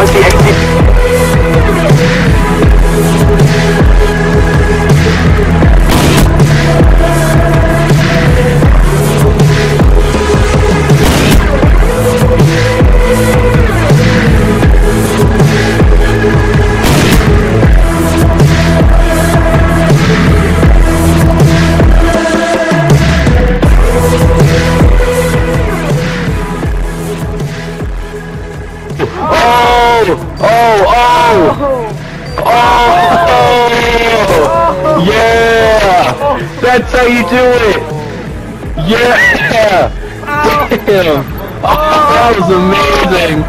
I see Oh! Oh! Oh! Oh! Yeah! That's how you do it! Yeah! Damn! Oh, that was amazing!